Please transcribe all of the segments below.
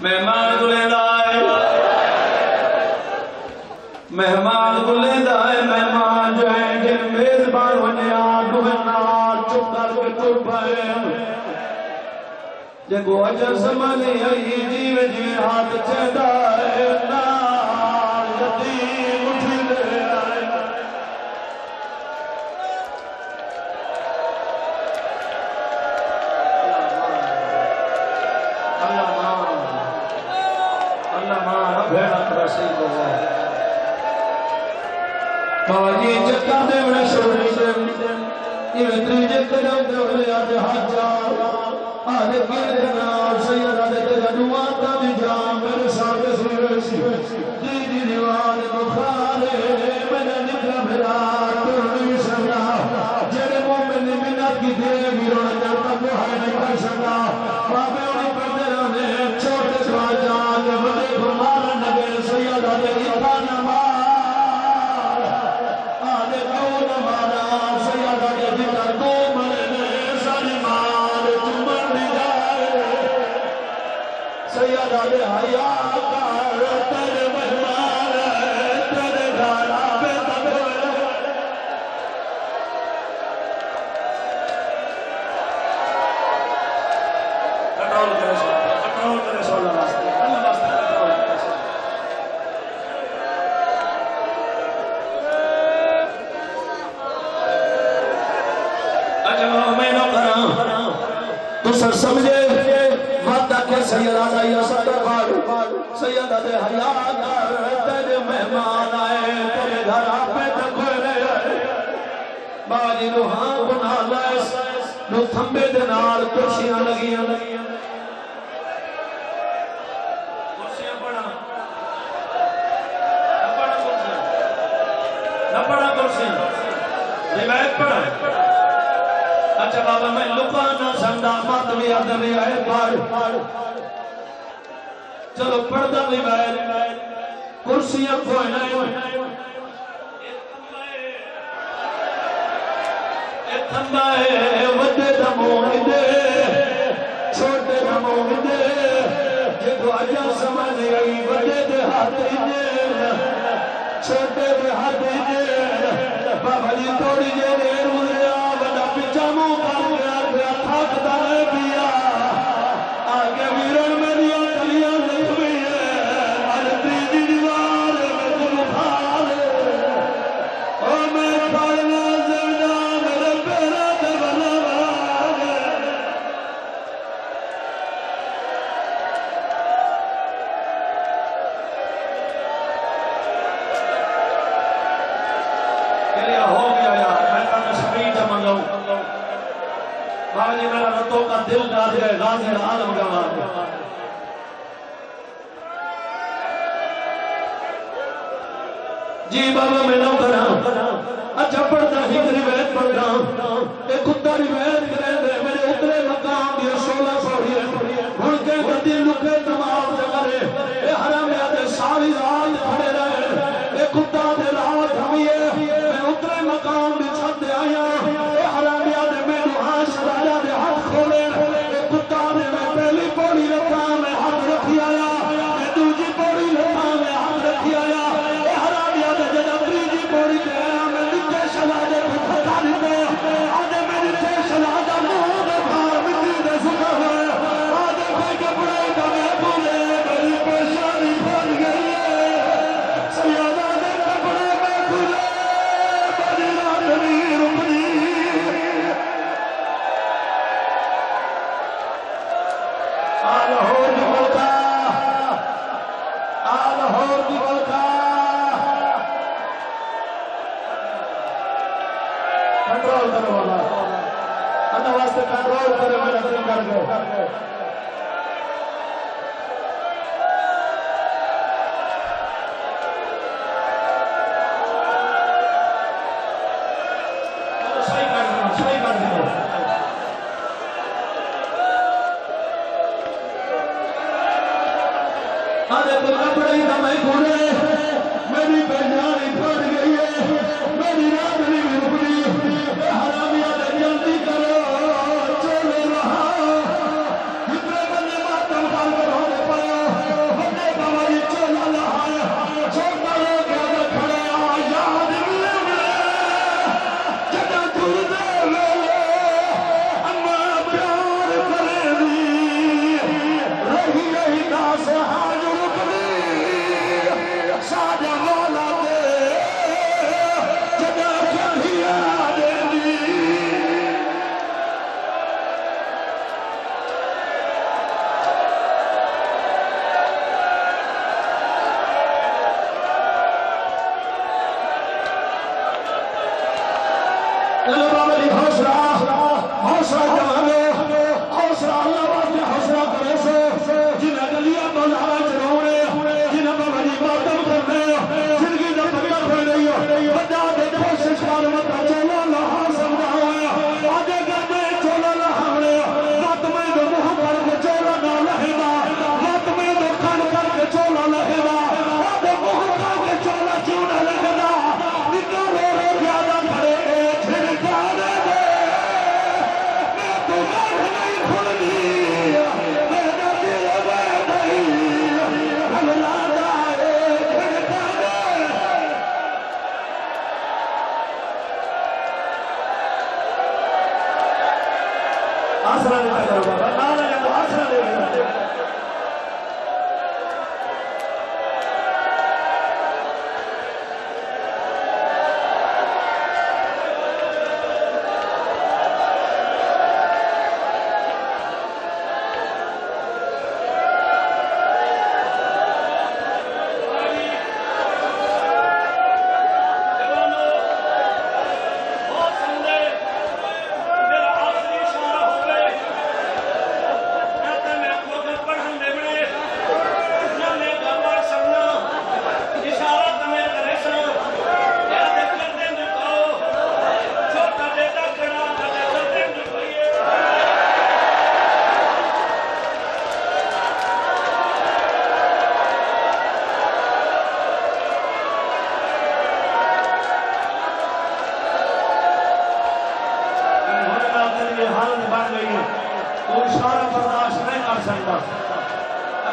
مہمان گلے دائے مہمان گلے دائے مہمان جو ہیں جن میزبان ہونے آدھو نال چپ کر کے تر پائے جگو اجر زمانے آئی جیو جی ہاتھ چہدہ جی جی دیوان بخارے میں نے نکلا بھرا سمجھے وعدہ کہ سیدہ دایا صدر دے تیرے مہمان آئے، تیرے گھر آپے تک باجی نو ہاں بنا لائس نو تھمبے دے نال کرسیاں لگیاں۔ کرسیاں کرسیاں۔ کرسیاں۔ روایت اچھا بابا میں لکانا سندا مات بھی ادب آئے پڑھ چلو پڑھدا بھی روایت کرسیاں کوئی نہیں تھمبا ہے دے۔ چھوٹے دے۔ جدو اجا سمجھ دے ہاتھ دے۔ چھوٹے دے ہاتھ دے۔ بابا جی تھوڑی جے دیر گزریا، وڈا پچا منہ کر گیا گیا تھک کہلیا ہو گیا یار میں تمہیں شبیر جمع لوں باجی میرا رتوں کا دل داد گئے غازی عالم گواہ جی بابا میں نہ کرا اچھا پڑھتا ہی اللہ واسطے کنٹرول کرو میرا دل کر گئے صحیح کر دو صحیح کر دو آدھے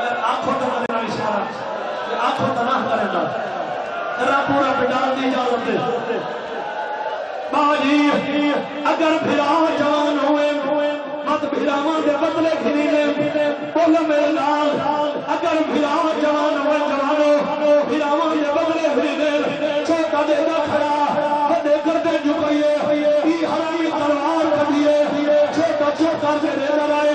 آنکھوں تو میرا اشارہ آنکھوں تو کرے گا۔ تیرا پورا پٹال دی اجازت دے باجی، اگر بھرا جوان ہوئے، مت بھراواں دے بدلے گھنی نے بول میرے نال اگر بھرا جوان ہوئے جوانو بھراواں دے بدلے گھنی نے چھوٹا دے دا کھڑا، بڑے کردے جھکائیے۔ ای حرامی تلوار کڈیے۔ چھوٹا چھوٹا دے دے رائے۔